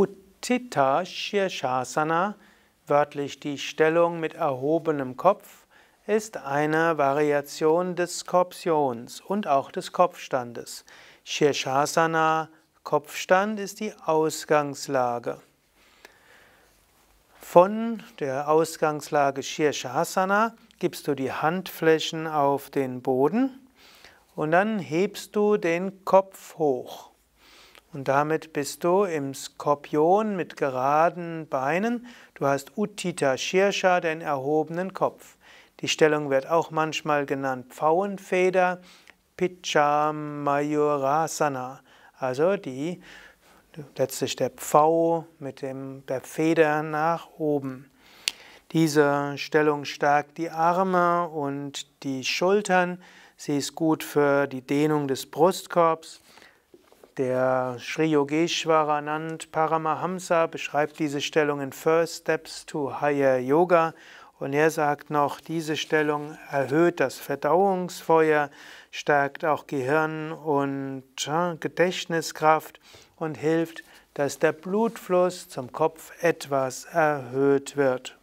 Uttita Shirshasana, wörtlich die Stellung mit erhobenem Kopf, ist eine Variation des Skorpions und auch des Kopfstandes. Shirshasana, Kopfstand, ist die Ausgangslage. Von der Ausgangslage Shirshasana gibst du die Handflächen auf den Boden und dann hebst du den Kopf hoch. Und damit bist du im Skorpion mit geraden Beinen. Du hast Uttita Shirsha, den erhobenen Kopf. Die Stellung wird auch manchmal genannt Pfauenfeder, Picha Mayurasana, also die letztlich der Pfau mit dem, der Feder nach oben. Diese Stellung stärkt die Arme und die Schultern. Sie ist gut für die Dehnung des Brustkorbs. Der Sri Yogeshwaranand Paramahamsa beschreibt diese Stellung in First Steps to Higher Yoga und er sagt noch, diese Stellung erhöht das Verdauungsfeuer, stärkt auch Gehirn und Gedächtniskraft und hilft, dass der Blutfluss zum Kopf etwas erhöht wird.